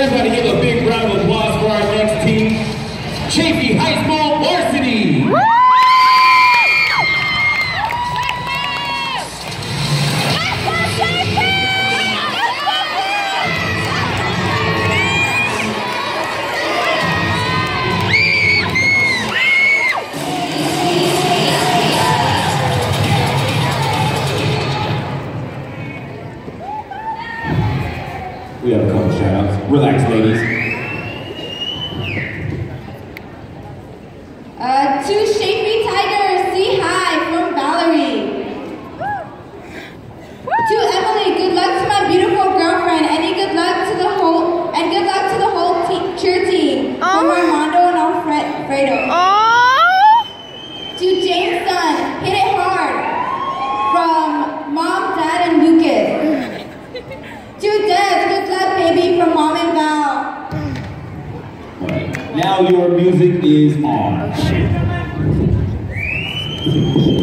Everybody give a big round of applause for our next team, Chaffey High School We have a couple shout outs. Relax, ladies. Uh, to Your music is on. Oh,